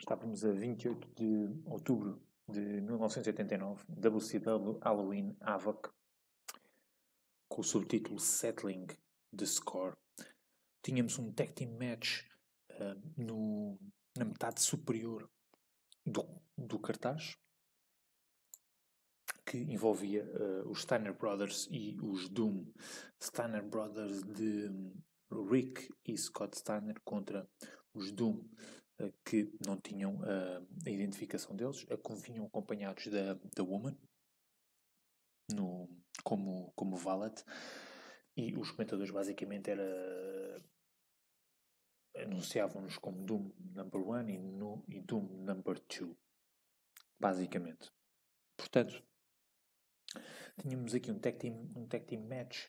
Estávamos a 28 de outubro de 1989, WCW Halloween Havoc, com o subtítulo Settling the Score. Tínhamos um tag team match uh, no, na metade superior do, do cartaz, que envolvia uh, os Steiner Brothers e os Doom. Steiner Brothers de Rick e Scott Steiner contra os Doom que não tinham uh, a identificação deles, vinham acompanhados da, da Woman no, como, como valet. E os comentadores basicamente era anunciavam-nos como Doom number one e, no, e Doom number two basicamente. Portanto tínhamos aqui um tag team, um tag team match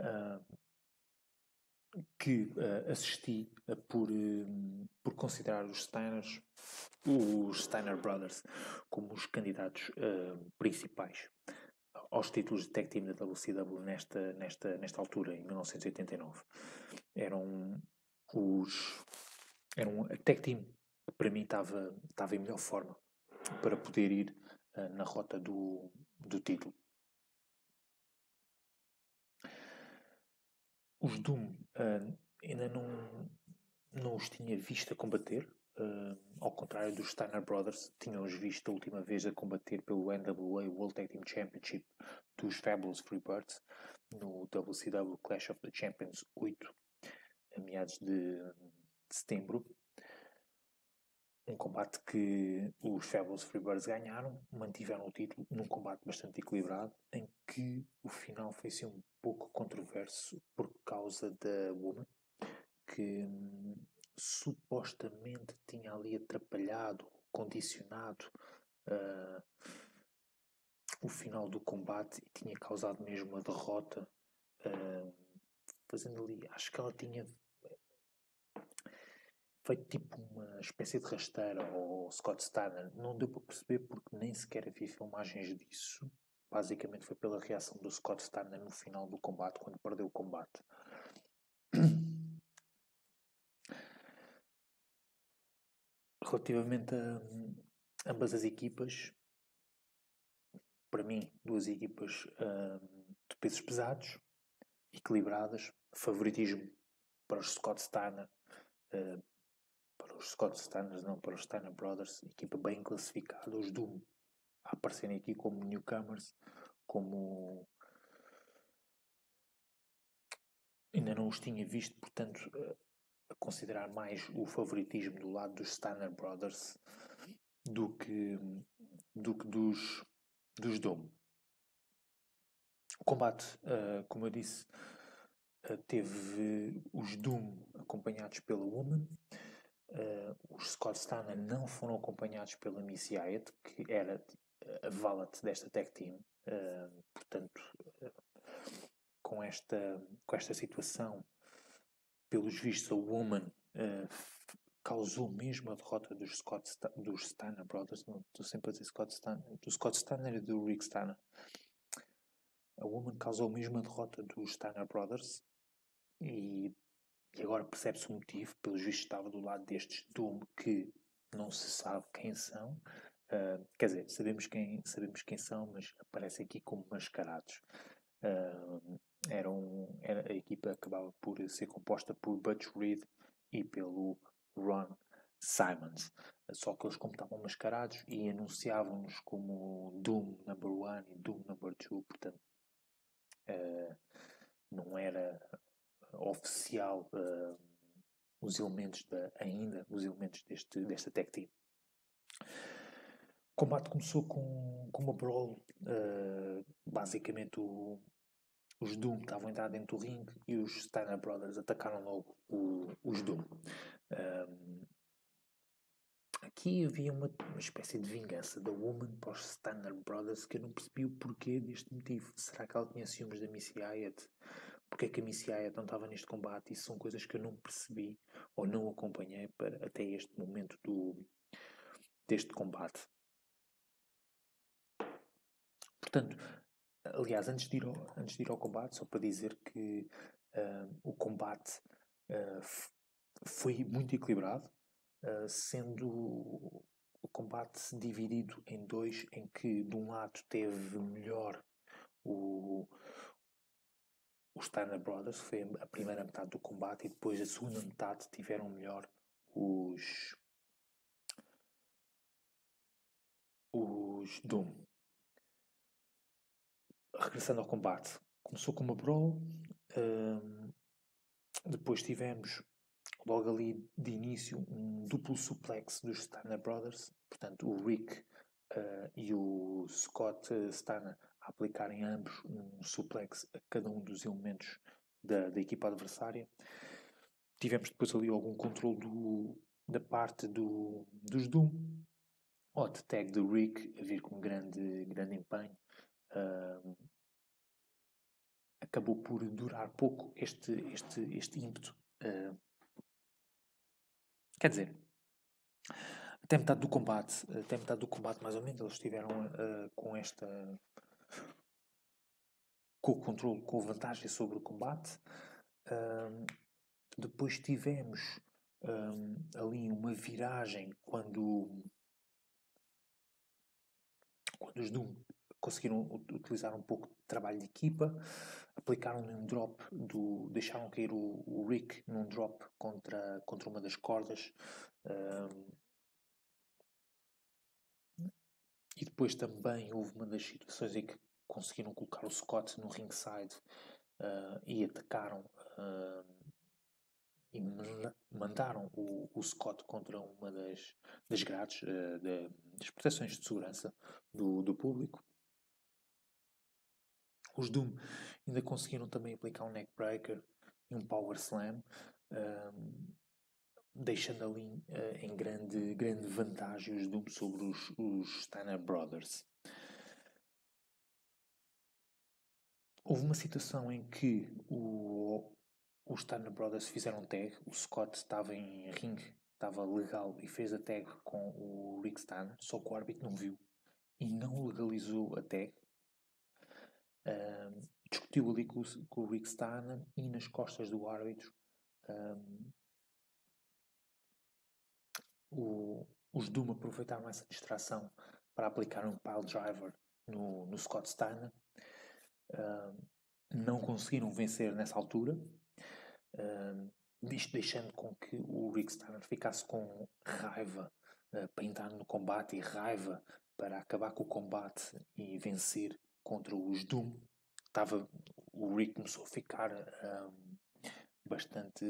uh, que uh, assisti uh, por, uh, por considerar os Steiners, os Steiner Brothers, como os candidatos principais aos títulos de tag team da WCW nesta, nesta, nesta altura, em 1989. Eram os. Eram a tag team que para mim estava, estava em melhor forma para poder ir na rota do, do título. Os Doom uh, ainda não, não os tinha visto a combater, uh, ao contrário dos Steiner Brothers, tinham-os visto a última vez a combater pelo NWA World Tag Team Championship dos Fabulous Freebirds no WCW Clash of the Champions 8, a meados de, de setembro. Um combate que os Fabulous Freebirds ganharam, mantiveram o título num combate bastante equilibrado, em que o final foi assim um pouco controverso por causa da Woman, que hum, supostamente tinha ali atrapalhado, condicionado uh, o final do combate e tinha causado mesmo a derrota, uh, fazendo ali, acho que ela tinha feito tipo uma espécie de rasteira ao Scott Steiner. Não deu para perceber porque nem sequer havia filmagens disso. Basicamente foi pela reação do Scott Steiner no final do combate, quando perdeu o combate. Relativamente a ambas as equipas, para mim, duas equipas de pesos pesados, equilibradas, favoritismo para os Scott Steiner, uh, para os Scott Steiners, não para os Steiner Brothers, equipa bem classificada, os Doom a aparecerem aqui como newcomers, como ainda não os tinha visto, portanto, a considerar mais o favoritismo do lado dos Steiner Brothers do que, do que dos, dos Doom. O combate, uh, como eu disse, uh, teve os Doom acompanhados pela Woman, Uh, os Scott Steiner não foram acompanhados pela Missy Hyatt, que era a valet desta tag team. Uh, portanto, uh, com, esta, com esta situação, pelos vistos, a Woman causou mesmo a derrota dos, Scott Sta dos Steiner Brothers. Não estou sempre a dizer Scott Steiner, do Scott Steiner e do Rick Steiner. A Woman causou mesmo a derrota dos Steiner Brothers e e agora percebe-se o motivo, pelos vistos estava do lado destes Doom que não se sabe quem são. Uh, quer dizer, sabemos quem, sabemos quem são, mas aparecem aqui como mascarados. Uh, era um, era, a equipa acabava por ser composta por Butch Reed e pelo Ron Simons. Só que eles, como estavam mascarados e anunciavam-nos como Doom number one e Doom number two, portanto, uh, não era oficial uh, os elementos da, ainda os elementos deste, desta tech team. O combate começou com, com uma brawl, uh, basicamente o, os Doom estavam a entrar dentro do ringue e os Steiner Brothers atacaram logo o, os Doom. Um, aqui havia uma, uma, espécie de vingança da Woman para os Steiner Brothers que eu não percebi o porquê deste motivo. Será que ela tinha ciúmes da Missy Hyatt? porque é que a Missy Hyatt não estava neste combate. Isso são coisas que eu não percebi ou não acompanhei para, até este momento do, deste combate. Portanto, aliás, antes de ir ao, antes de ir ao combate, só para dizer que uh, o combate uh, foi muito equilibrado. Uh, sendo o combate dividido em dois, em que de um lado teve melhor o, o Steiner Brothers, foi a primeira metade do combate, e depois a segunda metade tiveram melhor os os Doom. Regressando ao combate, começou com uma brawl, um, depois tivemos logo ali de início um duplo suplex dos Steiner Brothers, portanto o Rick uh, e o Scott Steiner a aplicarem ambos um suplex a cada um dos elementos da, da equipa adversária. Tivemos depois ali algum controle do, da parte do, dos Doom, hot tag do Rick a vir com grande, grande empenho. Uh, acabou por durar pouco este, este, este ímpeto. Uh, quer dizer, até metade do combate, até metade do combate mais ou menos, eles estiveram uh, com esta com o controle, com vantagem sobre o combate. depois tivemos ali uma viragem quando quando os Doom conseguiram utilizar um pouco de trabalho de equipa, aplicaram um drop do. deixaram cair o, o Rick num drop contra, contra uma das cordas. Um, e depois também houve uma das situações em que conseguiram colocar o Scott no ringside uh, e atacaram uh, e mandaram o, o, Scott contra uma das, das grades uh, de, das proteções de segurança do, do público. Os Doom ainda conseguiram também aplicar um neckbreaker e um power slam, um, deixando ali uh, em grande, grande vantagem os Doom sobre os, os Steiner Brothers. Houve uma situação em que o, os Steiner Brothers fizeram tag, o Scott estava em ring, estava legal e fez a tag com o Rick Steiner, só que o árbitro não viu e não legalizou a tag. Um, discutiu ali com, com, o Rick Steiner e nas costas do árbitro um, o, os Doom aproveitaram essa distração para aplicar um pile driver no, no Scott Steiner. Um, não conseguiram vencer nessa altura, isto deixando com que o Rick Steiner ficasse com raiva uh, para entrar no combate e raiva para acabar com o combate e vencer contra os Doom. Estava, o Rick começou a ficar um, bastante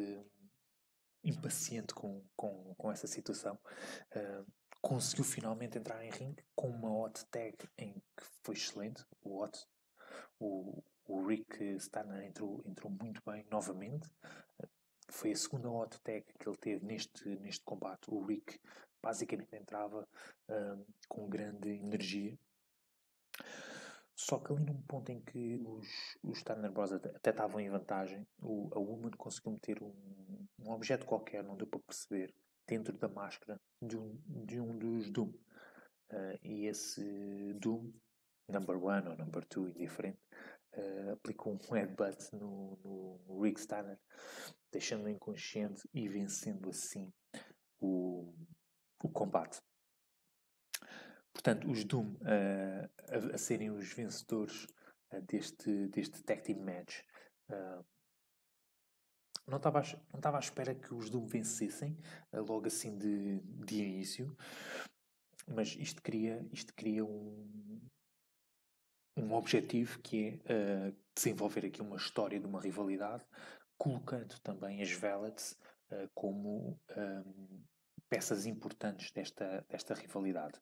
impaciente com, com, com essa situação. Uh, conseguiu finalmente entrar em ringue com uma hot tag em que foi excelente. O, hot, o, o Rick Steiner entrou, entrou muito bem novamente. Foi a segunda hot tag que ele teve neste, neste combate. O Rick basicamente entrava um, com grande energia. Só que ali num ponto em que os, os Steiner Bros até estavam em vantagem, o, a Woman conseguiu meter um, um objeto qualquer, não deu para perceber, dentro da máscara de um, de um dos Doom. Uh, e esse Doom, number one ou number two, indiferente, uh, aplicou um headbutt no, no Rick Steiner, deixando-o inconsciente e vencendo assim o, o combate. Portanto, os Doom uh, a, a, serem os vencedores uh, deste, deste tag team match. Uh, não estava não à espera que os Doom vencessem logo assim de, de início, mas isto cria, isto cria um, um objetivo que é desenvolver aqui uma história de uma rivalidade, colocando também as Velets como um, peças importantes desta, desta rivalidade.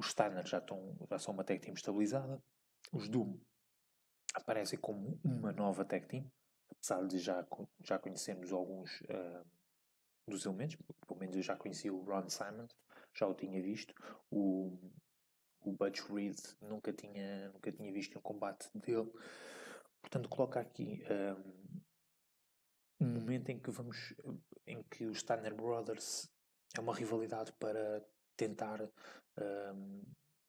Os Steiner já, estão, já são uma tag team estabilizada. Os Doom aparecem como uma nova tag team, apesar de já, já conhecermos alguns uh, dos elementos. Pelo menos eu já conhecia o Ron Simon, já o tinha visto. O, o Butch Reed nunca tinha, nunca tinha visto um combate dele. Portanto, coloca aqui um, um momento em que vamos em que os Steiner Brothers é uma rivalidade para tentar um,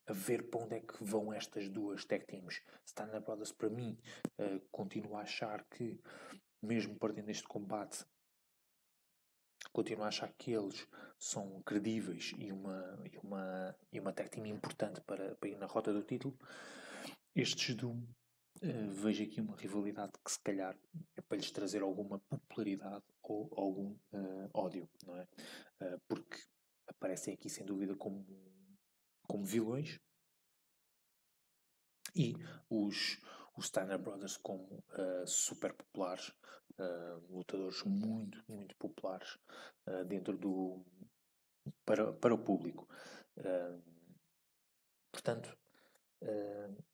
a ver para onde é que vão estas duas tag teams. Steiner Brothers, para mim, uh, continuo a achar que, mesmo perdendo este combate, continuo a achar que eles são credíveis e uma, e uma, e uma tag team importante para, para ir na rota do título. Estes Doom, uh, vejo aqui uma rivalidade que se calhar é para lhes trazer alguma popularidade ou algum uh, ódio, não é? Uh, porque aparecem aqui sem dúvida como, como vilões e os, os Steiner Brothers como uh, super populares, uh, lutadores muito, muito populares uh, dentro do para, para o público. portanto,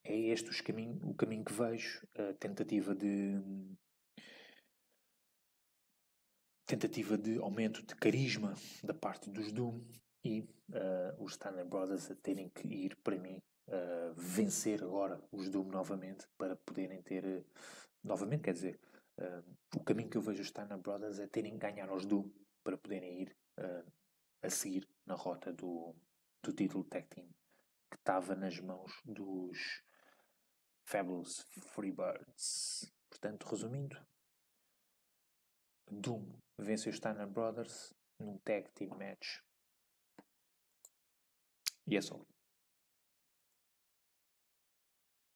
é este os caminho, o caminho que vejo, a tentativa de tentativa de aumento de carisma da parte dos Doom e os Steiner Brothers a terem que ir para mim uh, vencer agora os Doom novamente para poderem ter. Uh, novamente, quer dizer, uh, o caminho que eu vejo estar na Brothers é terem que ganhar aos Doom para poderem ir a seguir na rota do, do título Tag Team que estava nas mãos dos Fabulous Freebirds. Portanto, resumindo, Doom vence os Steiner Brothers num Tag Team Match. E é só.